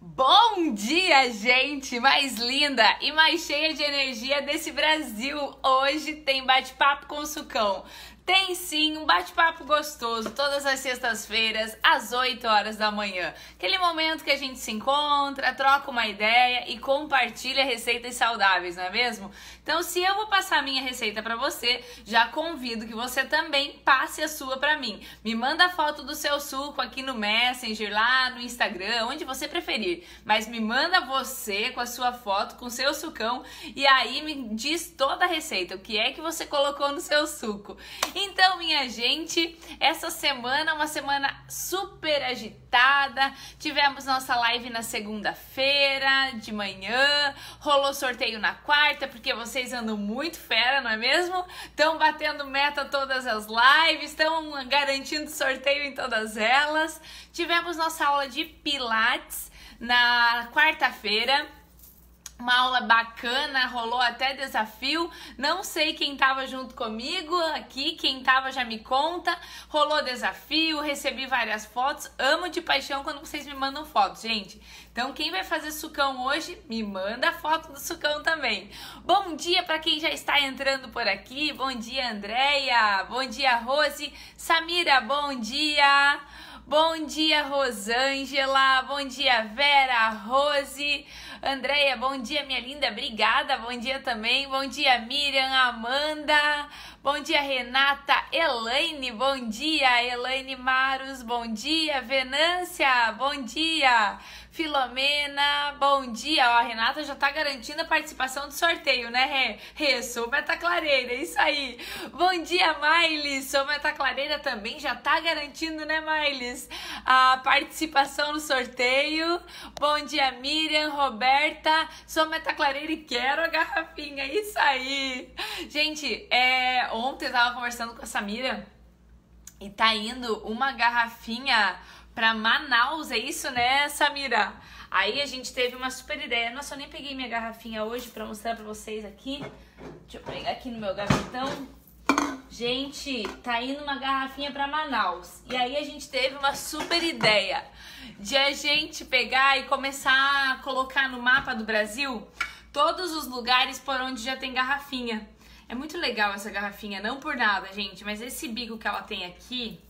Bom dia, gente mais linda e mais cheia de energia desse Brasil. Hoje tem bate-papo com o Sucão. Tem sim um bate-papo gostoso todas as sextas-feiras, às 8 horas da manhã. Aquele momento que a gente se encontra, troca uma ideia e compartilha receitas saudáveis, não é mesmo? Então, se eu vou passar minha receita para você, já convido que você também passe a sua para mim. Me manda a foto do seu suco aqui no Messenger, lá no Instagram, onde você preferir. Mas me manda você com a sua foto, com o seu sucão, e aí me diz toda a receita, o que é que você colocou no seu suco. Então, minha gente, essa semana uma semana super agitada. Tivemos nossa live na segunda-feira de manhã, rolou sorteio na quarta, porque vocês andam muito fera, não é mesmo? Estão batendo meta todas as lives, estão garantindo sorteio em todas elas. Tivemos nossa aula de Pilates na quarta-feira uma aula bacana, rolou até desafio. Não sei quem estava junto comigo aqui, quem estava já me conta. Rolou desafio, recebi várias fotos. Amo de paixão quando vocês me mandam fotos, gente. Então, quem vai fazer sucão hoje, me manda foto do sucão também. Bom dia para quem já está entrando por aqui. Bom dia, Andréia. Bom dia, Rose. Samira, bom dia. Bom dia, Rosângela. Bom dia, Vera, Rose. Andréia, bom dia, minha linda. Obrigada. Bom dia também. Bom dia, Miriam, Amanda. Bom dia, Renata. Elaine, bom dia. Elaine Maros, bom dia. Venância, bom dia. Filomena, bom dia. Ó, a Renata já tá garantindo a participação do sorteio, né, Rê? Rê, sou meta clareira, é isso aí. Bom dia, Miles. Sou meta clareira também, já tá garantindo, né, Miles? A participação no sorteio. Bom dia, Miriam, Roberta. Sou meta clareira e quero a garrafinha, é isso aí. Gente, é, ontem eu tava conversando com a Samira e tá indo uma garrafinha para Manaus, é isso, né, Samira? Aí a gente teve uma super ideia. Nossa, eu nem peguei minha garrafinha hoje para mostrar para vocês aqui. Deixa eu pegar aqui no meu gavetão. Gente, tá indo uma garrafinha para Manaus. E aí a gente teve uma super ideia de a gente pegar e começar a colocar no mapa do Brasil todos os lugares por onde já tem garrafinha. É muito legal essa garrafinha, não por nada, gente, mas esse bico que ela tem aqui,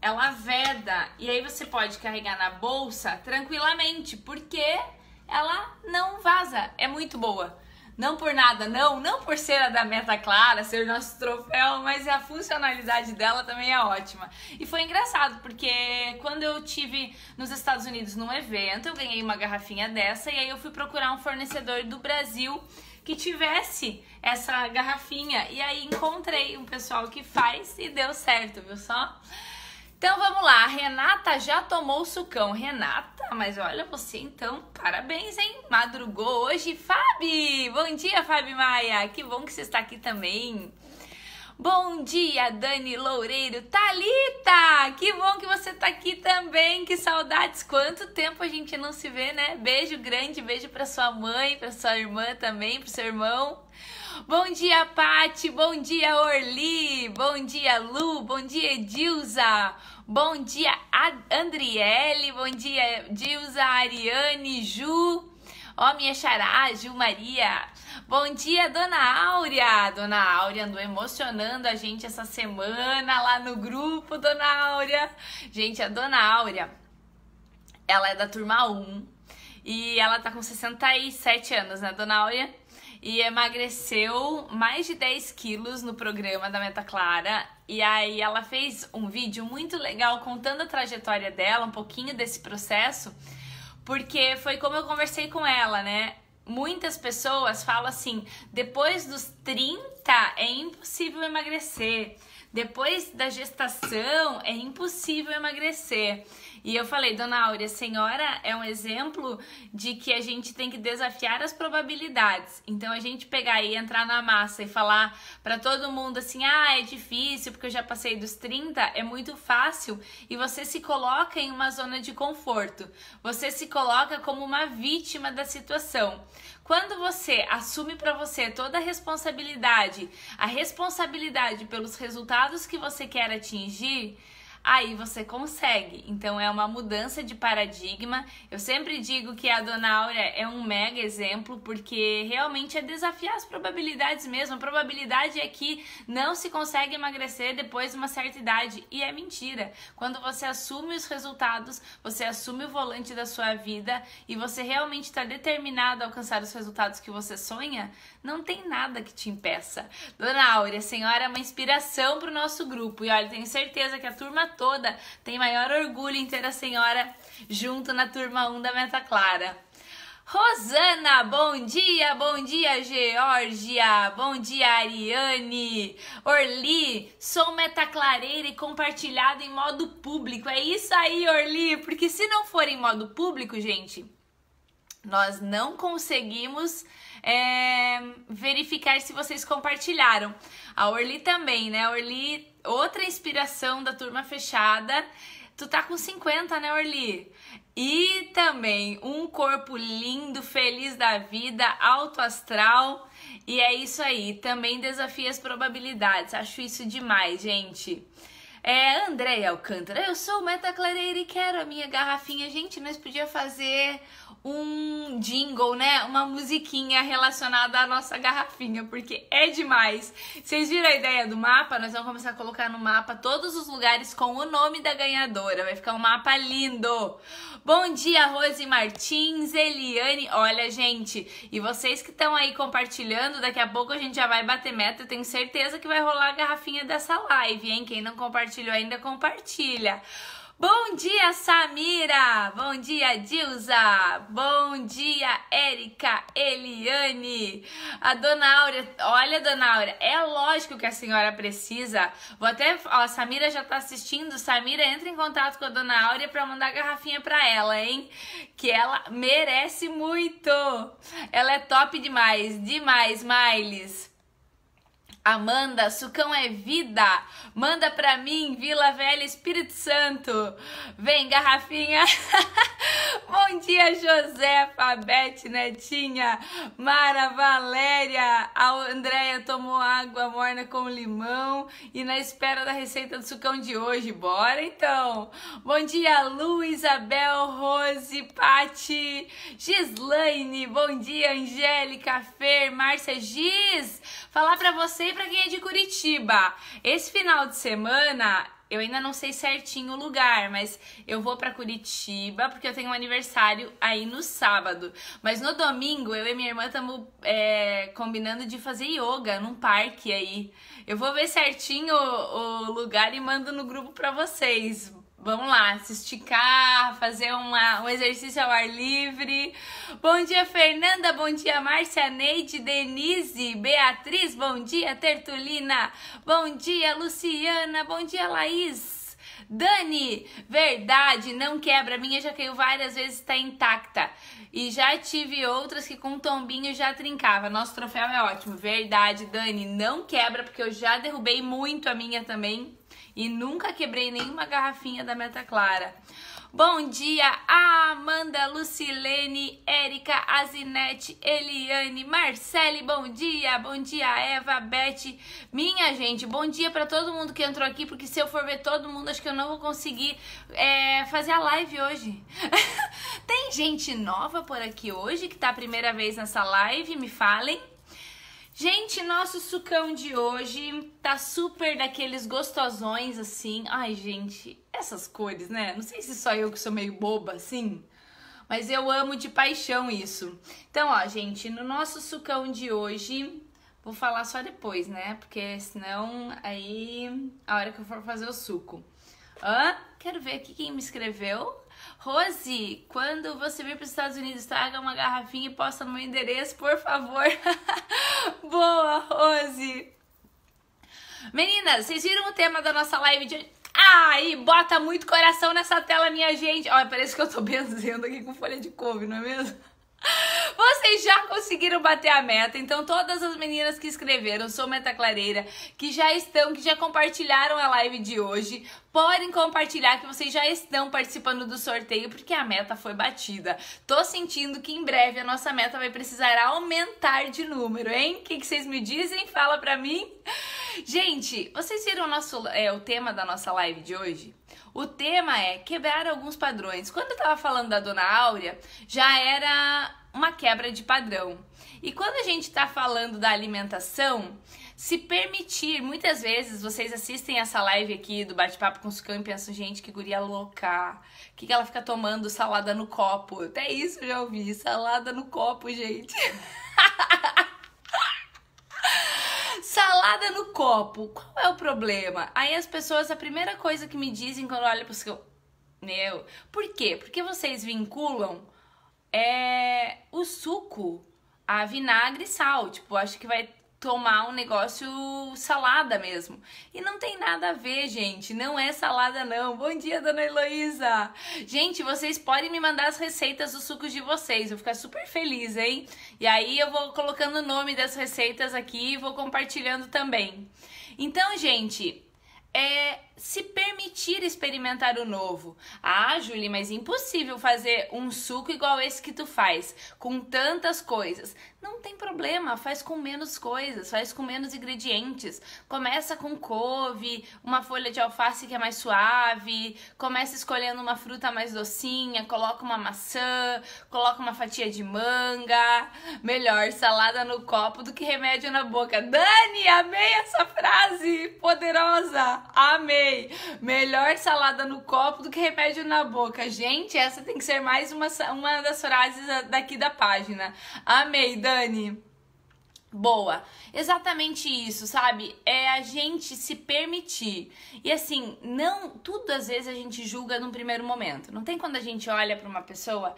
ela veda e aí você pode carregar na bolsa tranquilamente, porque ela não vaza. É muito boa. Não por nada, não, não por ser a da Meta Clara, ser nosso troféu, mas a funcionalidade dela também é ótima. E foi engraçado, porque quando eu tive nos Estados Unidos num evento, eu ganhei uma garrafinha dessa e aí eu fui procurar um fornecedor do Brasil que tivesse essa garrafinha. E aí encontrei um pessoal que faz e deu certo, viu só? Então vamos lá, Renata já tomou o sucão. Renata, mas olha você então, parabéns, hein? Madrugou hoje. Fabi, bom dia, Fabi Maia. Que bom que você está aqui também. Bom dia, Dani Loureiro. Talita, que bom que você está aqui também. Que saudades. Quanto tempo a gente não se vê, né? Beijo grande, beijo para sua mãe, para sua irmã também, para seu irmão. Bom dia, Pati. Bom dia, Orli. Bom dia, Lu. Bom dia, Edilza. Bom dia, Andriele. Bom dia, Dilza, Ariane, Ju. Ó, minha xará, Ju Maria. Bom dia, Dona Áurea. Dona Áurea andou emocionando a gente essa semana lá no grupo, Dona Áurea. Gente, a Dona Áurea, ela é da turma 1 e ela tá com 67 anos, né, Dona Áurea? E emagreceu mais de 10 quilos no programa da Meta Clara. E aí ela fez um vídeo muito legal contando a trajetória dela, um pouquinho desse processo, porque foi como eu conversei com ela, né? Muitas pessoas falam assim: depois dos 30 é impossível emagrecer, depois da gestação é impossível emagrecer. E eu falei, dona Áurea, a senhora é um exemplo de que a gente tem que desafiar as probabilidades. Então a gente pegar e entrar na massa e falar para todo mundo assim: ah, é difícil porque eu já passei dos 30, é muito fácil. E você se coloca em uma zona de conforto. Você se coloca como uma vítima da situação. Quando você assume para você toda a responsabilidade, a responsabilidade pelos resultados que você quer atingir, aí você consegue. Então é uma mudança de paradigma. Eu sempre digo que a Dona Áurea é um mega exemplo, porque realmente é desafiar as probabilidades mesmo. A probabilidade é que não se consegue emagrecer depois de uma certa idade. E é mentira. Quando você assume os resultados, você assume o volante da sua vida e você realmente está determinado a alcançar os resultados que você sonha, não tem nada que te impeça. Dona Áurea, a senhora é uma inspiração para o nosso grupo. E olha, tenho certeza que a turma toda tem maior orgulho em ter a senhora junto na turma 1 da Meta Clara. Rosana, bom dia, bom dia, Georgia, bom dia, Ariane, Orli, sou metaclareira e compartilhado em modo público. É isso aí, Orli, porque se não for em modo público, gente, nós não conseguimos é, verificar se vocês compartilharam. A Orli também, né? Orli, outra inspiração da turma fechada. Tu tá com 50, né, Orli? E também um corpo lindo, feliz da vida, alto astral. E é isso aí. Também desafia as probabilidades. Acho isso demais, gente. É, André Alcântara, eu sou Meta Clareira e quero a minha garrafinha. Gente, nós podia fazer um jingle, né? Uma musiquinha relacionada à nossa garrafinha, porque é demais. Vocês viram a ideia do mapa? Nós vamos começar a colocar no mapa todos os lugares com o nome da ganhadora. Vai ficar um mapa lindo. Bom dia, Rose Martins, Eliane. Olha, gente, e vocês que estão aí compartilhando, daqui a pouco a gente já vai bater meta. Eu tenho certeza que vai rolar a garrafinha dessa live, hein? Quem não compartilhou ainda, compartilha. Bom dia, Samira! Bom dia, Dilza! Bom dia, Érica, Eliane! A dona Áurea, olha, dona Áurea, é lógico que a senhora precisa. Vou até, ó, a Samira já tá assistindo. Samira, entra em contato com a dona Áurea para mandar a garrafinha para ela, hein? Que ela merece muito! Ela é top demais, demais, Miles! Amanda, sucão é vida. Manda pra mim, Vila Velha, Espírito Santo. Vem, garrafinha. Bom dia, Josefa, Beth, Netinha, Mara, Valéria. Tomou água morna com limão e na espera da receita do sucão de hoje. Bora então. Bom dia, Lu, Isabel, Rose, Pati, Gislaine. Bom dia, Angélica, Fer, Márcia, Giz. Falar pra você e pra quem é de Curitiba. Esse final de semana eu ainda não sei certinho o lugar, mas eu vou para Curitiba porque eu tenho um aniversário aí no sábado. Mas no domingo eu e minha irmã estamos é, combinando de fazer yoga num parque aí. Eu vou ver certinho o, o lugar e mando no grupo para vocês. Vamos lá, se esticar, fazer uma, um exercício ao ar livre. Bom dia, Fernanda. Bom dia, Márcia, Neide, Denise, Beatriz. Bom dia, Tertulina. Bom dia, Luciana. Bom dia, Laís. Dani, verdade, não quebra. Minha já caiu várias vezes, está intacta. E já tive outras que com um tombinho já trincava. Nosso troféu é ótimo. Verdade, Dani, não quebra, porque eu já derrubei muito a minha também e nunca quebrei nenhuma garrafinha da Meta Clara. Bom dia, Amanda, Lucilene, Érica, Azinete, Eliane, Marcele, bom dia, bom dia, Eva, Beth, minha gente, bom dia para todo mundo que entrou aqui, porque se eu for ver todo mundo, acho que eu não vou conseguir é, fazer a live hoje. Tem gente nova por aqui hoje que tá a primeira vez nessa live, me falem. Gente, nosso sucão de hoje tá super daqueles gostosões assim. Ai, gente, essas cores, né? Não sei se só eu que sou meio boba assim, mas eu amo de paixão isso. Então, ó, gente, no nosso sucão de hoje, vou falar só depois, né? Porque senão aí a hora que eu for fazer o suco. Hã? Quero ver aqui quem me escreveu. Rose, quando você vir para os Estados Unidos, traga uma garrafinha e posta no meu endereço, por favor. Boa, Rose. Meninas, vocês viram o tema da nossa live de hoje? Ai, bota muito coração nessa tela, minha gente. Olha, parece que eu tô benzendo aqui com folha de couve, não é mesmo? Vocês já conseguiram bater a meta, então todas as meninas que escreveram Sou Meta Clareira, que já estão, que já compartilharam a live de hoje, podem compartilhar que vocês já estão participando do sorteio porque a meta foi batida. Tô sentindo que em breve a nossa meta vai precisar aumentar de número, hein? O que, que vocês me dizem? Fala pra mim. Gente, vocês viram o, nosso, é, o tema da nossa live de hoje? O tema é quebrar alguns padrões. Quando eu tava falando da Dona Áurea, já era uma quebra de padrão. E quando a gente tá falando da alimentação, se permitir, muitas vezes vocês assistem essa live aqui do bate-papo com os cães e pensam, gente, que guria louca. O que, que ela fica tomando salada no copo? Até isso eu já ouvi, salada no copo, gente. Salada no copo, qual é o problema? Aí as pessoas, a primeira coisa que me dizem quando olham para o meu, por quê? Porque vocês vinculam é, o suco a vinagre e sal. Tipo, acho que vai tomar um negócio salada mesmo. E não tem nada a ver, gente. Não é salada, não. Bom dia, dona Heloísa. Gente, vocês podem me mandar as receitas dos sucos de vocês. Eu vou ficar super feliz, hein? E aí eu vou colocando o nome das receitas aqui e vou compartilhando também. Então, gente, é se permitir experimentar o novo. Ah, Julie, mas impossível fazer um suco igual esse que tu faz, com tantas coisas. Não tem problema, faz com menos coisas, faz com menos ingredientes. Começa com couve, uma folha de alface que é mais suave, começa escolhendo uma fruta mais docinha, coloca uma maçã, coloca uma fatia de manga. Melhor salada no copo do que remédio na boca. Dani, amei essa frase poderosa. Amei. Melhor salada no copo do que remédio na boca. Gente, essa tem que ser mais uma, uma das frases daqui da página. Amei, Dani. Boa, exatamente isso, sabe? É a gente se permitir. E assim, não, tudo às vezes a gente julga num primeiro momento. Não tem quando a gente olha para uma pessoa,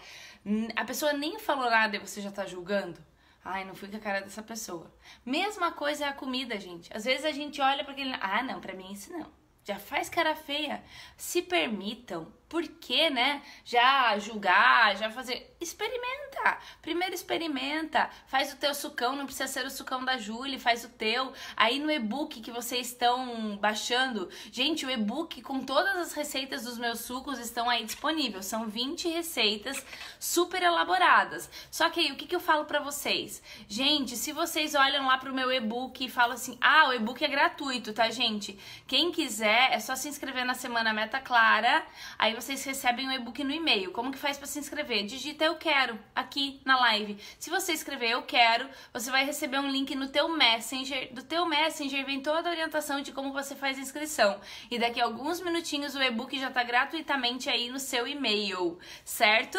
a pessoa nem falou nada e você já tá julgando. Ai, não fui com a cara dessa pessoa. Mesma coisa é a comida, gente. Às vezes a gente olha para aquele, ah, não, para mim isso não. Já faz cara feia. Se permitam. Por que, né? Já julgar, já fazer. Experimenta. Primeiro experimenta. Faz o teu sucão, não precisa ser o sucão da Julie, faz o teu. Aí no e-book que vocês estão baixando, gente, o e-book com todas as receitas dos meus sucos estão aí disponíveis. São 20 receitas super elaboradas. Só que aí, o que, que eu falo para vocês? Gente, se vocês olham lá pro meu e-book e falam assim: ah, o e-book é gratuito, tá, gente? Quem quiser, é só se inscrever na Semana Meta Clara. Aí vocês recebem o e-book no e-mail. Como que faz para se inscrever? Digita eu quero aqui na live. Se você escrever eu quero, você vai receber um link no teu Messenger. Do teu Messenger vem toda a orientação de como você faz a inscrição. E daqui a alguns minutinhos o e-book já está gratuitamente aí no seu e-mail, certo?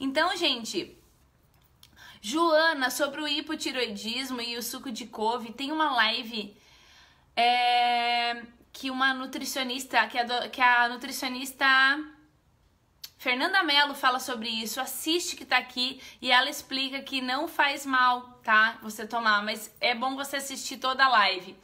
Então, gente, Joana, sobre o hipotiroidismo e o suco de couve, tem uma live é, que uma nutricionista, que a, que a nutricionista Fernanda Mello fala sobre isso, assiste que tá aqui e ela explica que não faz mal, tá? Você tomar, mas é bom você assistir toda a live.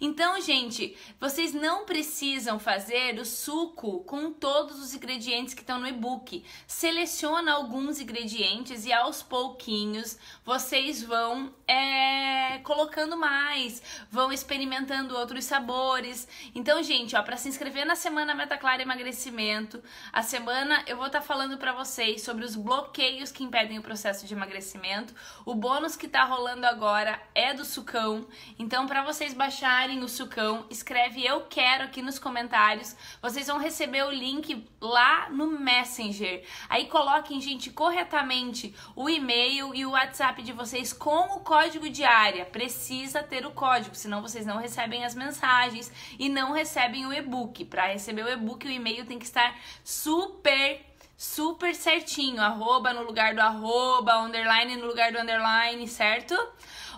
Então, gente, vocês não precisam fazer o suco com todos os ingredientes que estão no e-book. Seleciona alguns ingredientes e aos pouquinhos vocês vão é, colocando mais, vão experimentando outros sabores. Então, gente, ó, para se inscrever na semana Meta Clara Emagrecimento, a semana eu vou estar tá falando para vocês sobre os bloqueios que impedem o processo de emagrecimento. O bônus que tá rolando agora é do sucão. Então, para vocês baixarem querem o sucão, escreve eu quero aqui nos comentários. Vocês vão receber o link lá no Messenger. Aí coloquem, gente, corretamente o e-mail e o WhatsApp de vocês com o código de área. Precisa ter o código, senão vocês não recebem as mensagens e não recebem o e-book. Para receber o e-book, o e-mail tem que estar super super certinho, arroba no lugar do arroba, underline no lugar do underline, certo?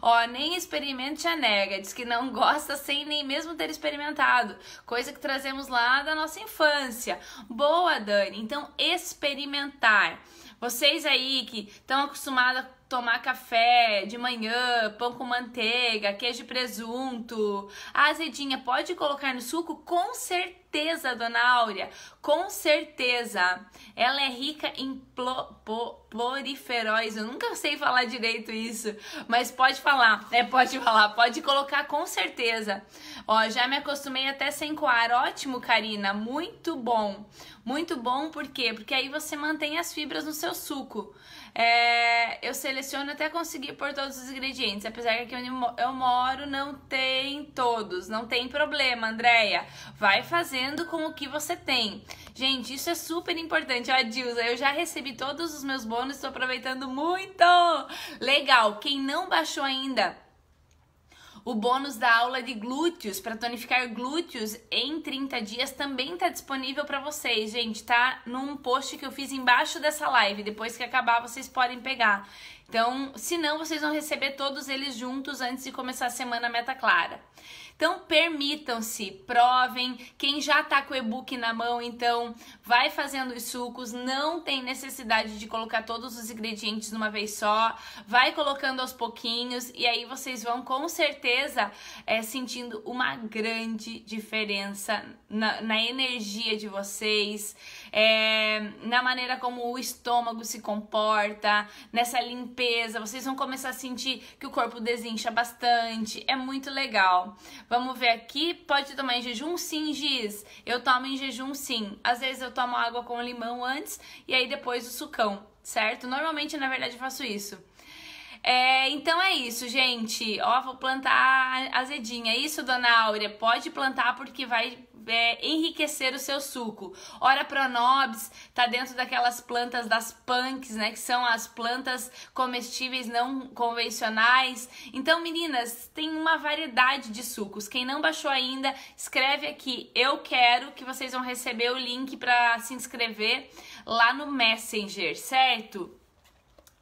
Ó, nem experimente a nega, diz que não gosta sem nem mesmo ter experimentado, coisa que trazemos lá da nossa infância. Boa, Dani. Então, experimentar. Vocês aí que estão acostumados a tomar café de manhã, pão com manteiga, queijo e presunto, azedinha, pode colocar no suco? Com certeza, dona Áurea, com certeza. Ela é rica em plo, pluriferóis, eu nunca sei falar direito isso, mas pode falar, é, pode falar, pode colocar com certeza. Ó, já me acostumei até sem coar, ótimo, Karina, muito bom. Muito bom, por quê? Porque aí você mantém as fibras no seu suco. É, eu seleciono até conseguir por todos os ingredientes. Apesar que aqui onde eu moro não tem todos. Não tem problema, Andréia. Vai fazendo com o que você tem. Gente, isso é super importante. Ó, Dilza, eu já recebi todos os meus bônus, estou aproveitando muito. Legal. Quem não baixou ainda o bônus da aula de glúteos para tonificar glúteos em 30 dias também está disponível para vocês, gente. Tá num post que eu fiz embaixo dessa live. Depois que acabar, vocês podem pegar. Então, se não, vocês vão receber todos eles juntos antes de começar a semana meta clara. Então, permitam-se, provem. Quem já tá com o e-book na mão, então, vai fazendo os sucos. Não tem necessidade de colocar todos os ingredientes numa vez só. Vai colocando aos pouquinhos e aí vocês vão com certeza é, sentindo uma grande diferença na, na energia de vocês, é, na maneira como o estômago se comporta, nessa limpeza. Vocês vão começar a sentir que o corpo desincha bastante. É muito legal. Vamos ver aqui. Pode tomar em jejum? Sim, Giz. Eu tomo em jejum, sim. Às vezes eu tomo água com limão antes e aí depois o sucão, certo? Normalmente, na verdade, eu faço isso. É, então é isso, gente. Ó, vou plantar azedinha. É isso, dona Áurea? Pode plantar porque vai é, enriquecer o seu suco. Ora Pronobis tá dentro daquelas plantas das punks, né? Que são as plantas comestíveis não convencionais. Então, meninas, tem uma variedade de sucos. Quem não baixou ainda, escreve aqui. Eu quero que vocês vão receber o link para se inscrever lá no Messenger, certo?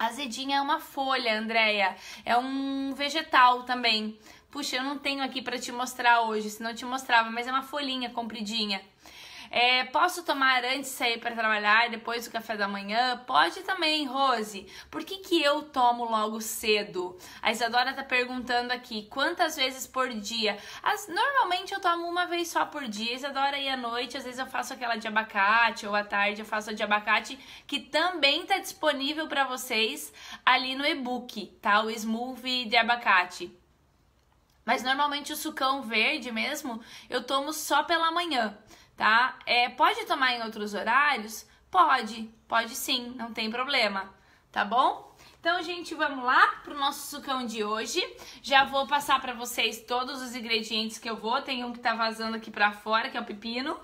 Azedinha é uma folha, Andréia. É um vegetal também. Puxa, eu não tenho aqui para te mostrar hoje, senão eu te mostrava, mas é uma folhinha compridinha. É, posso tomar antes de sair para trabalhar, depois do café da manhã? Pode também, Rose. Por que, que eu tomo logo cedo? A Isadora tá perguntando aqui, quantas vezes por dia? As, normalmente eu tomo uma vez só por dia, Isadora, e à noite, às vezes eu faço aquela de abacate, ou à tarde eu faço a de abacate, que também tá disponível para vocês ali no e-book, tá? O smoothie de abacate. Mas normalmente o sucão verde mesmo eu tomo só pela manhã, tá? É, pode tomar em outros horários? Pode, pode sim, não tem problema, tá bom? Então, gente, vamos lá pro nosso sucão de hoje. Já vou passar para vocês todos os ingredientes que eu vou. Tem um que tá vazando aqui para fora, que é o pepino.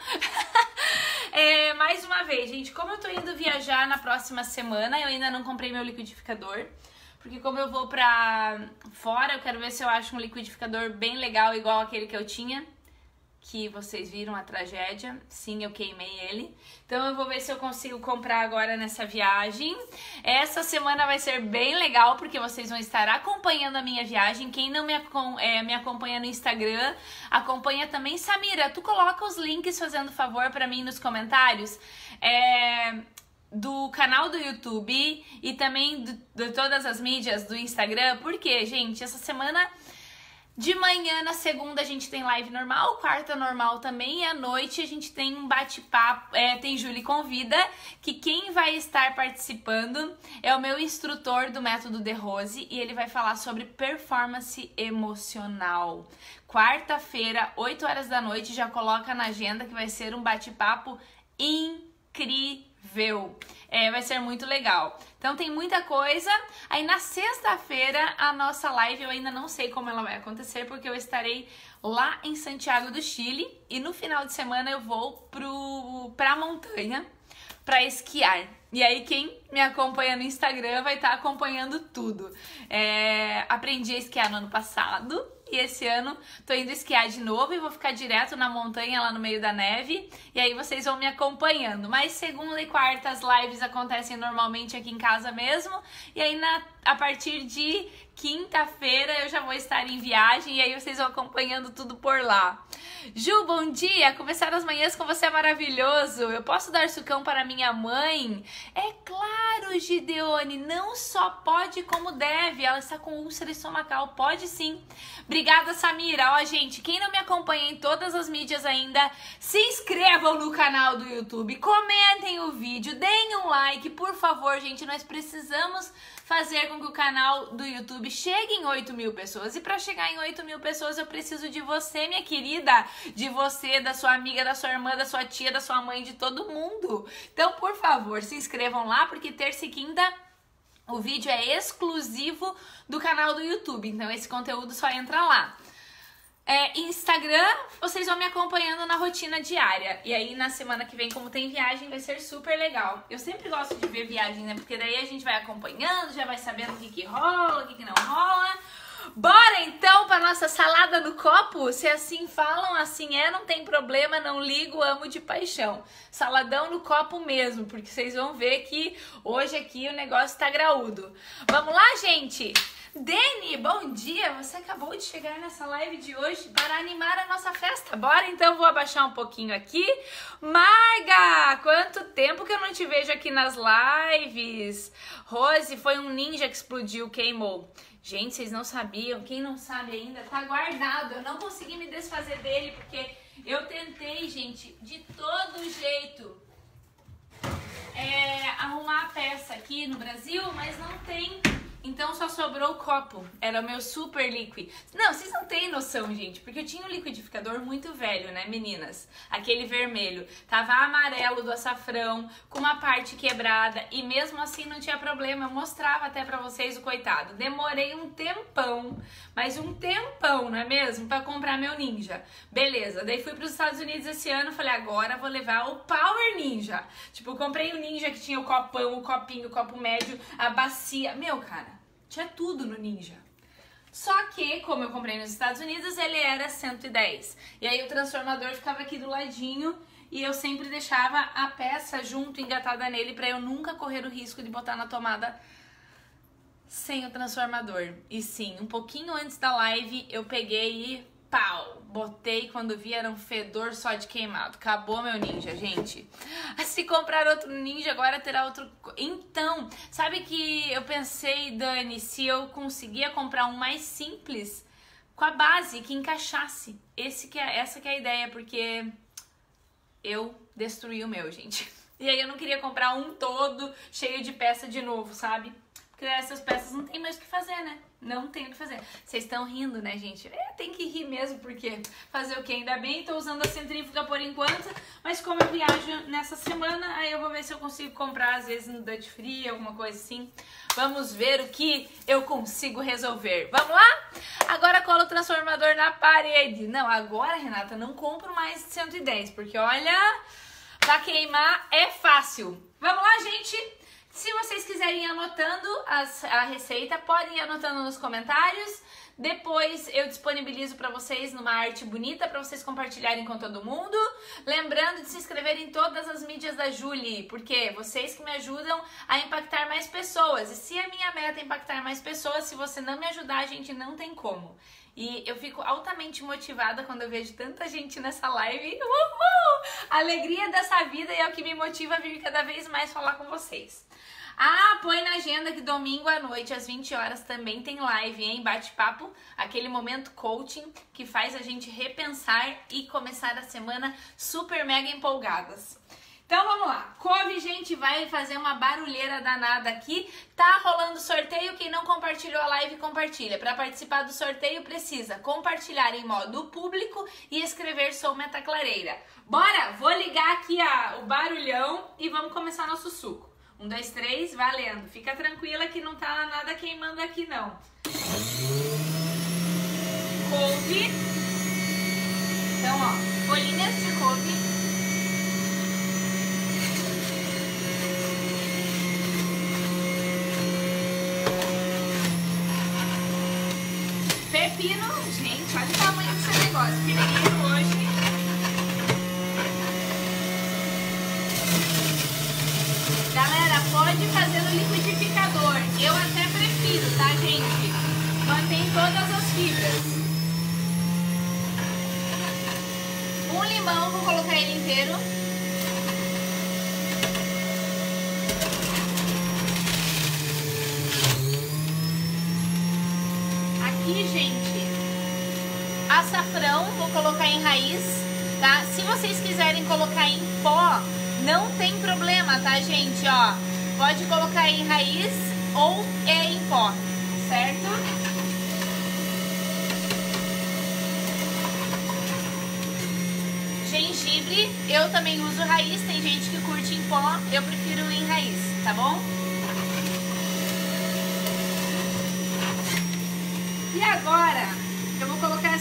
é, mais uma vez, gente, como eu tô indo viajar na próxima semana, eu ainda não comprei meu liquidificador. Porque como eu vou pra fora, eu quero ver se eu acho um liquidificador bem legal, igual aquele que eu tinha. Que vocês viram a tragédia. Sim, eu queimei ele. Então eu vou ver se eu consigo comprar agora nessa viagem. Essa semana vai ser bem legal, porque vocês vão estar acompanhando a minha viagem. Quem não me, é, me acompanha no Instagram, acompanha também. Samira, tu coloca os links fazendo favor para mim nos comentários. É do canal do YouTube e também de, todas as mídias do Instagram, porque, gente, essa semana de manhã, na segunda, a gente tem live normal, quarta normal também, e à noite a gente tem um bate-papo, é, tem Julie Convida, que quem vai estar participando é o meu instrutor do método de Rose, e ele vai falar sobre performance emocional. Quarta-feira, 8 horas da noite, já coloca na agenda que vai ser um bate-papo incrível incrível. É, vai ser muito legal. Então tem muita coisa. Aí na sexta-feira a nossa live eu ainda não sei como ela vai acontecer porque eu estarei lá em Santiago do Chile e no final de semana eu vou pro pra montanha para esquiar. E aí quem me acompanha no Instagram vai estar tá acompanhando tudo. É, aprendi a esquiar no ano passado e esse ano tô indo esquiar de novo e vou ficar direto na montanha lá no meio da neve. E aí vocês vão me acompanhando. Mas segunda e quarta as lives acontecem normalmente aqui em casa mesmo. E aí na, a partir de quinta-feira eu já vou estar em viagem e aí vocês vão acompanhando tudo por lá. Ju, bom dia! Começar as manhãs com você é maravilhoso. Eu posso dar sucão para minha mãe? É claro, Gideone, não só pode como deve. Ela está com úlcera estomacal, pode sim. Obrigada, Samira. Ó, gente, quem não me acompanha em todas as mídias ainda, se inscrevam no canal do YouTube, comentem o vídeo, deem um like, por favor, gente. Nós precisamos fazer com que o canal do YouTube chegue em 8 mil pessoas. E para chegar em 8 mil pessoas, eu preciso de você, minha querida, de você, da sua amiga, da sua irmã, da sua tia, da sua mãe, de todo mundo. Então, por favor, se inscrevam lá, porque terça e quinta O vídeo é exclusivo do canal do YouTube, então esse conteúdo só entra lá. É, Instagram, vocês vão me acompanhando na rotina diária. E aí, na semana que vem, como tem viagem, vai ser super legal. Eu sempre gosto de ver viagem, né? Porque daí a gente vai acompanhando, já vai sabendo o que, que rola, o que, que não rola. Bora então para nossa salada no copo? Se assim falam, assim é, não tem problema, não ligo, amo de paixão. Saladão no copo mesmo, porque vocês vão ver que hoje aqui o negócio tá graúdo. Vamos lá, gente? Deni, bom dia! Você acabou de chegar nessa live de hoje para animar a nossa festa. Bora então, vou abaixar um pouquinho aqui. Marga, quanto tempo que eu não te vejo aqui nas lives. Rose, foi um ninja que explodiu, queimou. Gente, vocês não sabiam, quem não sabe ainda, tá guardado. Eu não consegui me desfazer dele porque eu tentei, gente, de todo jeito é, arrumar a peça aqui no Brasil, mas não tem então só sobrou o copo. Era o meu super liquid. Não, vocês não têm noção, gente, porque eu tinha um liquidificador muito velho, né, meninas? Aquele vermelho. Tava amarelo do açafrão, com uma parte quebrada, e mesmo assim não tinha problema. Eu mostrava até para vocês o coitado. Demorei um tempão, mas um tempão, não é mesmo? Para comprar meu Ninja. Beleza, daí fui para os Estados Unidos esse ano, falei, agora vou levar o Power Ninja. Tipo, comprei o Ninja que tinha o copão, o copinho, o copo médio, a bacia. Meu, cara, tinha tudo no Ninja. Só que, como eu comprei nos Estados Unidos, ele era 110. E aí o transformador ficava aqui do ladinho e eu sempre deixava a peça junto, engatada nele, para eu nunca correr o risco de botar na tomada sem o transformador. E sim, um pouquinho antes da live eu peguei e pau! Botei quando vi era um fedor só de queimado. Acabou meu ninja, gente. Se comprar outro ninja, agora terá outro. Então, sabe que eu pensei, Dani, se eu conseguia comprar um mais simples com a base que encaixasse. Esse que é, essa que é a ideia, porque eu destruí o meu, gente. E aí eu não queria comprar um todo cheio de peça de novo, sabe? Porque essas peças não tem mais o que fazer, né? Não tem o que fazer. Vocês estão rindo, né, gente? É, tem que rir mesmo, porque fazer o que? Ainda bem, tô usando a centrífuga por enquanto, mas como eu viajo nessa semana, aí eu vou ver se eu consigo comprar, às vezes, no Dutch Free, alguma coisa assim. Vamos ver o que eu consigo resolver. Vamos lá? Agora cola o transformador na parede. Não, agora, Renata, não compro mais 110, porque olha, pra queimar é fácil. Vamos lá, gente? Se vocês quiserem ir anotando as, a receita, podem ir anotando nos comentários. Depois eu disponibilizo para vocês numa arte bonita para vocês compartilharem com todo mundo. Lembrando de se inscrever em todas as mídias da Julie, porque vocês que me ajudam a impactar mais pessoas. E se a minha meta é impactar mais pessoas, se você não me ajudar, a gente não tem como. E eu fico altamente motivada quando eu vejo tanta gente nessa live. Uhul! A alegria dessa vida é o que me motiva a vir cada vez mais falar com vocês. Ah, põe na agenda que domingo à noite, às 20 horas, também tem live, hein? Bate-papo, aquele momento coaching que faz a gente repensar e começar a semana super mega empolgadas. Então vamos lá. Couve, gente, vai fazer uma barulheira danada aqui. Tá rolando sorteio. Quem não compartilhou a live, compartilha. Para participar do sorteio, precisa compartilhar em modo público e escrever Sou Meta Clareira. Bora? Vou ligar aqui a, o barulhão e vamos começar nosso suco. Um, dois, três, valendo. Fica tranquila que não tá nada queimando aqui, não. Couve. Então, ó, folhinhas de couve. Pepino, gente, olha o tamanho desse negócio. Pequenininho hoje. pode fazer no liquidificador. Eu até prefiro, tá, gente? Mantém todas as fibras. Um limão, vou colocar ele inteiro. açafrão, vou colocar em raiz, tá? Se vocês quiserem colocar em pó, não tem problema, tá, gente? Ó, pode colocar em raiz ou é em pó, certo? Gengibre, eu também uso raiz, tem gente que curte em pó, eu prefiro em raiz, tá bom? E agora,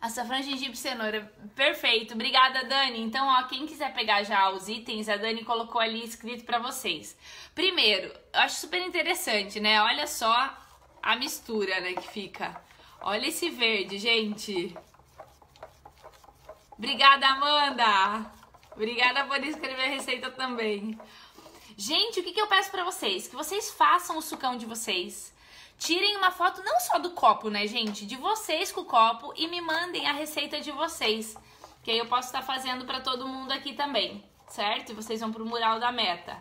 Açafrão, gengibre, cenoura. Perfeito. Obrigada, Dani. Então, ó, quem quiser pegar já os itens, a Dani colocou ali escrito para vocês. Primeiro, eu acho super interessante, né? Olha só a mistura, né, que fica. Olha esse verde, gente. Obrigada, Amanda. Obrigada por escrever a receita também. Gente, o que, que eu peço para vocês? Que vocês façam o sucão de vocês. Tirem uma foto não só do copo, né, gente? De vocês com o copo e me mandem a receita de vocês. Que aí eu posso estar fazendo para todo mundo aqui também, certo? E vocês vão pro mural da meta.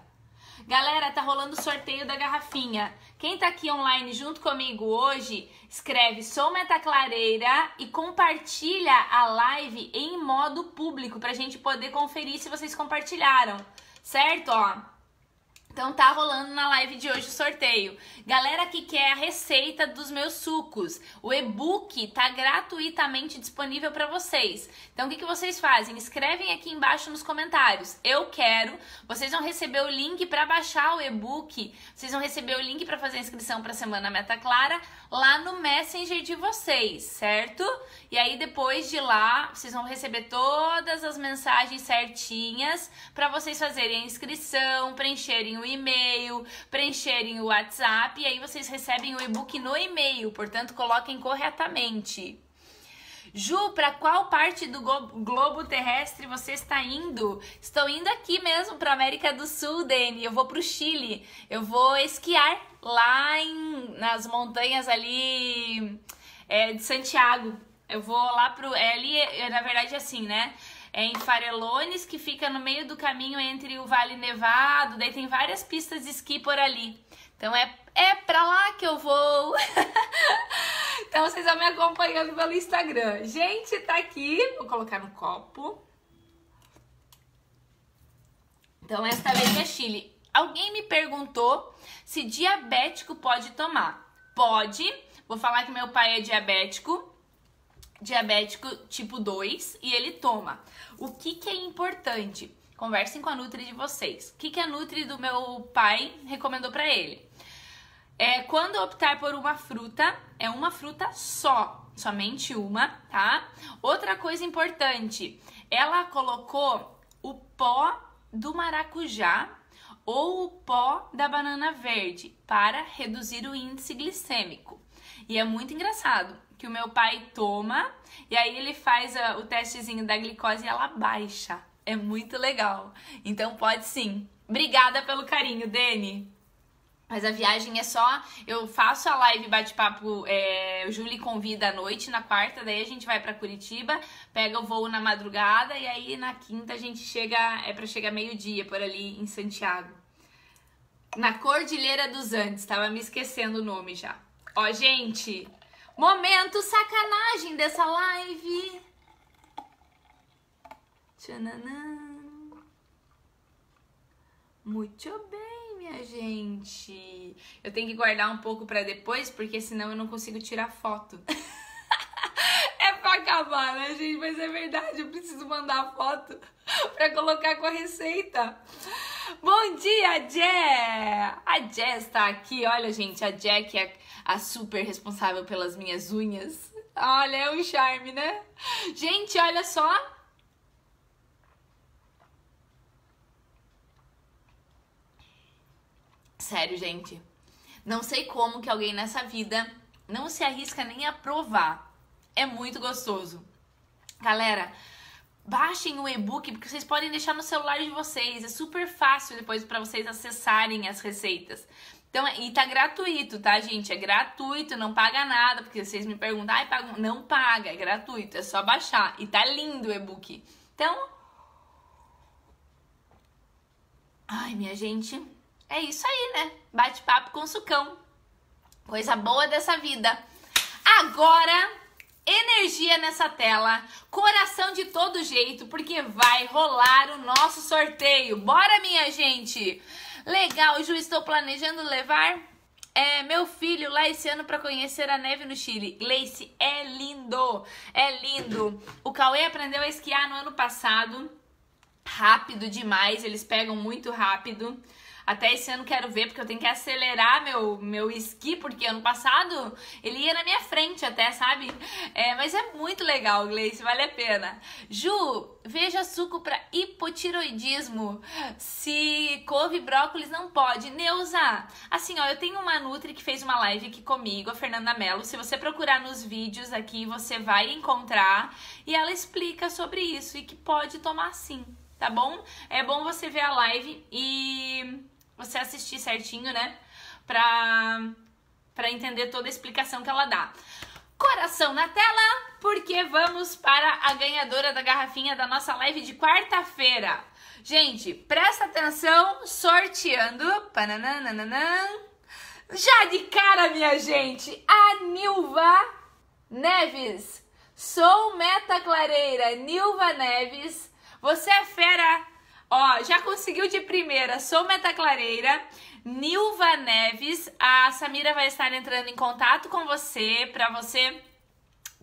Galera, tá rolando o sorteio da garrafinha. Quem tá aqui online junto comigo hoje, escreve Sou Meta Clareira e compartilha a live em modo público pra gente poder conferir se vocês compartilharam, certo? Ó, então tá rolando na live de hoje o sorteio. Galera que quer a receita dos meus sucos, o e-book tá gratuitamente disponível para vocês. Então o que, que vocês fazem? Escrevem aqui embaixo nos comentários. Eu quero. Vocês vão receber o link para baixar o e-book. Vocês vão receber o link para fazer a inscrição para semana Meta Clara lá no Messenger de vocês, certo? E aí depois de lá, vocês vão receber todas as mensagens certinhas para vocês fazerem a inscrição, preencherem o e-mail, preencherem o WhatsApp e aí vocês recebem o e-book no e-mail, portanto, coloquem corretamente. Ju, para qual parte do globo terrestre você está indo? Estou indo aqui mesmo para América do Sul, Dani. Eu vou para o Chile. Eu vou esquiar lá em, nas montanhas ali é, de Santiago. Eu vou lá pro. É ali, é, na verdade, assim, né? É em Farelones, que fica no meio do caminho entre o Vale Nevado, daí tem várias pistas de esqui por ali. Então é, é pra lá que eu vou. então vocês vão me acompanhando pelo Instagram. Gente, tá aqui, vou colocar no copo. Então esta vez é Chile. Alguém me perguntou se diabético pode tomar. Pode. Vou falar que meu pai é diabético diabético tipo 2 e ele toma. O que, que é importante? Conversem com a Nutri de vocês. O que, que a Nutri do meu pai recomendou para ele? É, quando optar por uma fruta, é uma fruta só, somente uma, tá? Outra coisa importante, ela colocou o pó do maracujá ou o pó da banana verde para reduzir o índice glicêmico. E é muito engraçado que o meu pai toma e aí ele faz a, o testezinho da glicose e ela baixa. É muito legal. Então pode sim. Obrigada pelo carinho, Dani. Mas a viagem é só. Eu faço a live bate-papo. É, o Julie convida à noite, na quarta, daí a gente vai para Curitiba, pega o voo na madrugada e aí na quinta a gente chega. É para chegar meio-dia por ali em Santiago. Na Cordilheira dos Andes, tava me esquecendo o nome já. Ó, gente, Momento sacanagem dessa live. Tchananã. Muito bem, minha gente. Eu tenho que guardar um pouco para depois, porque senão eu não consigo tirar foto. é pra acabar, né, gente? Mas é verdade, eu preciso mandar foto para colocar com a receita. Bom dia, Jé! A Jé está aqui, olha, gente, a Jé que é a super responsável pelas minhas unhas. Olha, é um charme, né? Gente, olha só. Sério, gente. Não sei como que alguém nessa vida não se arrisca nem a provar. É muito gostoso. Galera, baixem o e-book porque vocês podem deixar no celular de vocês. É super fácil depois para vocês acessarem as receitas. Então, e tá gratuito, tá, gente? É gratuito, não paga nada, porque vocês me perguntam, ai, paga. Não paga, é gratuito, é só baixar. E tá lindo o e-book. Então. Ai, minha gente, é isso aí, né? Bate-papo com sucão. Coisa boa dessa vida. Agora energia nessa tela, coração de todo jeito, porque vai rolar o nosso sorteio. Bora, minha gente! Legal, Ju, estou planejando levar é, meu filho lá esse ano para conhecer a neve no Chile. Gleice, é lindo, é lindo. O Cauê aprendeu a esquiar no ano passado, rápido demais, eles pegam muito rápido. Até esse ano quero ver, porque eu tenho que acelerar meu, meu esqui, porque ano passado ele ia na minha frente até, sabe? É, mas é muito legal, Gleice, vale a pena. Ju, veja suco para hipotiroidismo. Se couve brócolis não pode. Neuza, assim, ó, eu tenho uma Nutri que fez uma live aqui comigo, a Fernanda Mello. Se você procurar nos vídeos aqui, você vai encontrar. E ela explica sobre isso e que pode tomar sim, tá bom? É bom você ver a live e você assistir certinho, né? Pra, pra entender toda a explicação que ela dá. Coração na tela, porque vamos para a ganhadora da garrafinha da nossa live de quarta-feira. Gente, presta atenção, sorteando. Já de cara, minha gente, a Nilva Neves. Sou Meta Clareira, Nilva Neves. Você é fera Ó, já conseguiu de primeira, sou Meta Clareira, Nilva Neves. A Samira vai estar entrando em contato com você para você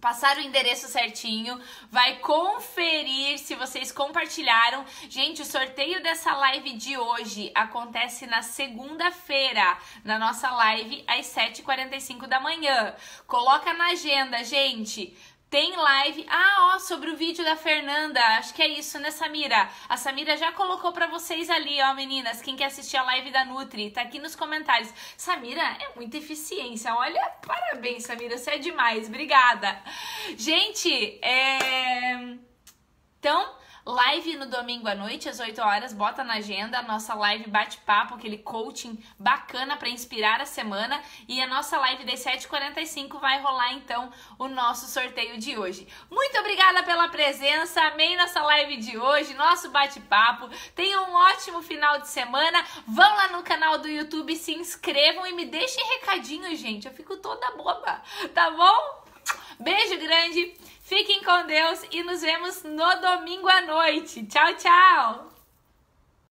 passar o endereço certinho, vai conferir se vocês compartilharam. Gente, o sorteio dessa live de hoje acontece na segunda-feira, na nossa live às 7h45 da manhã. Coloca na agenda, gente. Tem live. Ah, ó, sobre o vídeo da Fernanda. Acho que é isso, né, Samira? A Samira já colocou para vocês ali, ó, meninas. Quem quer assistir a live da Nutri, tá aqui nos comentários. Samira, é muita eficiência. Olha, parabéns, Samira. Você é demais. Obrigada. Gente, é. Então. Live no domingo à noite, às 8 horas, bota na agenda a nossa live bate-papo, aquele coaching bacana para inspirar a semana. E a nossa live das 7h45 vai rolar então o nosso sorteio de hoje. Muito obrigada pela presença, amei nossa live de hoje, nosso bate-papo. Tenham um ótimo final de semana. Vão lá no canal do YouTube, se inscrevam e me deixem recadinho, gente. Eu fico toda boba, tá bom? Beijo grande. Fiquem com Deus e nos vemos no domingo à noite. Tchau, tchau!